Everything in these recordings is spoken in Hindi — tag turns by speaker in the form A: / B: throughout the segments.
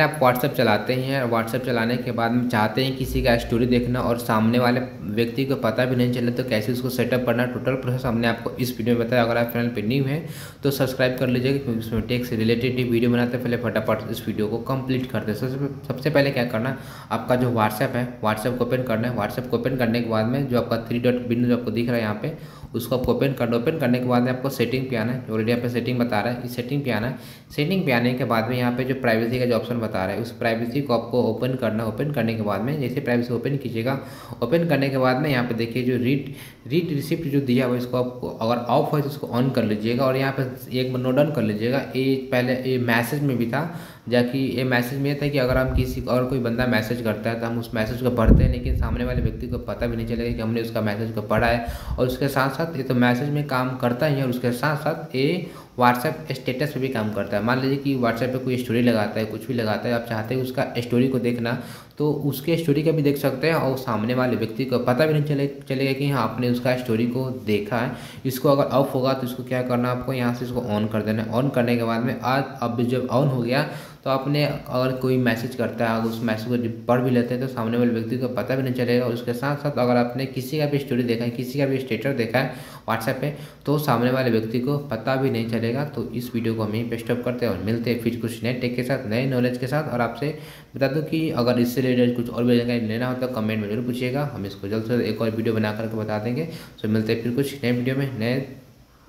A: फ्रेंड आप व्हाट्सएप चलाते हैं और व्हाट्सएप चलाने के बाद में चाहते हैं किसी का स्टोरी देखना और सामने वाले व्यक्ति को पता भी नहीं चले तो कैसे उसको सेटअप करना? टोटल प्रोसेस हमने आपको इस वीडियो में बताया। अगर आप चैनल पर न्यू है तो सब्सक्राइब कर लीजिएगा क्योंकि उसमें टेक से रिलेटेड ही वीडियो बनाते पहले फटाफट इस वीडियो को कंप्लीट करते हैं सबसे पहले क्या करना? आपका जो व्हाट्सएप है व्हाट्सएप को ओपन करना है। व्हाट्सएप को ओपन करने के बाद में जो आपका थ्री डॉट बिंदु जो आपको दिख रहा है यहाँ पे, उसको आपको ओपन कर ओपन करने के बाद में आपको सेटिंग पे आना है। ऑलरेडी यहाँ पे सेटिंग बता रहा है। इस सेटिंग पे आना है। सेटिंग पे आने के बाद में यहाँ पे जो प्राइवेसी का जो ऑप्शन बता रहा है। उस प्राइवेसी को आपको ओपन करना ओपन करने के बाद में जैसे प्राइवेसी ओपन कीजिएगा ओपन करने के बाद में यहाँ पे देखिए जो रीड रीड रिसिप्ट जो दिया हुआ है इसको आपको अगर ऑफ़ हो तो उसको ऑन कर लीजिएगा और यहाँ पे एक बार नोट डाउन कर लीजिएगा। ये पहले ये मैसेज में भी था जबकि ये मैसेज में था कि अगर हम किसी और कोई बंदा मैसेज करता है तो हम उस मैसेज को पढ़ते हैं, लेकिन सामने वाले व्यक्ति को पता भी नहीं चलेगा कि हमने उसका मैसेज को पढ़ा है। और उसके साथ साथ ये तो मैसेज में काम करता ही है और उसके साथ साथ ये व्हाट्सएप स्टेटस पे भी काम करता है। मान लीजिए कि व्हाट्सएप पे कोई स्टोरी लगाता है, कुछ भी लगाता है, आप चाहते हैं उसका स्टोरी को देखना तो उसके स्टोरी का भी देख सकते हैं और सामने वाले व्यक्ति को पता भी नहीं चले, चलेगा कि हाँ आपने उसका स्टोरी को देखा है। इसको अगर ऑफ़ होगा तो इसको क्या करना आपको? यहाँ से इसको ऑन कर देना ऑन करने के बाद में आज, अब जब ऑन हो गया तो आपने अगर कोई मैसेज करता है, अगर उस मैसेज को पढ़ भी लेते हैं तो सामने वाले व्यक्ति को पता भी नहीं चलेगा। और उसके साथ साथ अगर आपने किसी का भी स्टोरी देखा है, किसी का भी स्टेटस देखा है व्हाट्सएप पे तो सामने वाले व्यक्ति को पता भी नहीं चलेगा तो इस वीडियो को हम यहीं पे स्टॉप करते हैं और मिलते हैं फिर कुछ नए टेक के साथ, नए नॉलेज के साथ। और आपसे बता दूँ कि अगर इससे रिलेटेड कुछ और भी जानकारी लेना हो तो कमेंट में ज़रूर पूछिएगा। हम इसको जल्द से जल्द एक और वीडियो बना करके बता देंगे। सो मिलते हैं फिर कुछ नए वीडियो में, नए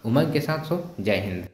A: उमंग के साथ। सो जय हिंद।